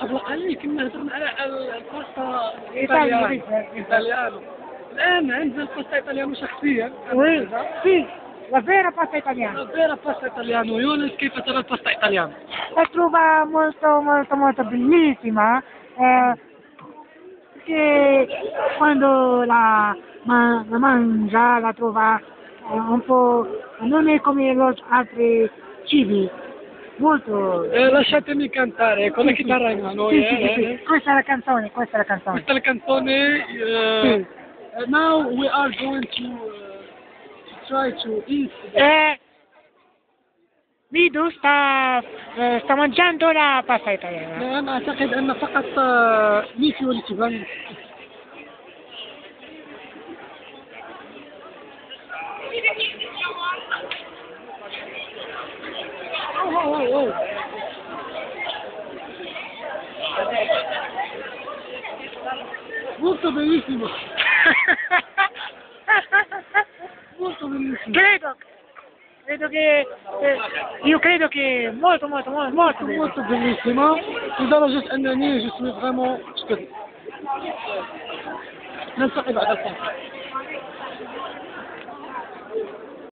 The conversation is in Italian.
قبل قليل كنا هضرنا على الباستا إيطاليا. ايطاليانو الان عندنا الباستا ايطاليانو شخصيا Oui, sì, la vera pasta italiana. فيرا باستا ايطاليانو يونس كيف ترى الباستا ايطاليانو؟ La trova molto, molto, molto bellissima. Eh, che quando la, ma- la mangia la trova eh, un po'... non è come gli altri cibi. Molto... Eh, lasciatemi cantare, con la chitarra in mano. Sì, eh, sì, sì, sì. eh. Questa è la canzone, questa è la canzone. Questa è la canzone. eh, uh, now we are going to, uh, to try to eat. Eh, Midu sta, eh, sta mangiando la pasta italiana. أنا أعتقد أن فقط آه، ميكي واللي تبان أوه. Molto benissimo. Molto benissimo. credo, credo che, eh, io credo che molto, molto, molto, molto molto bellissimo لدرجة أنني جو سوي فريمون شكرا نلتقي بعد الفاصل